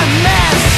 a mess.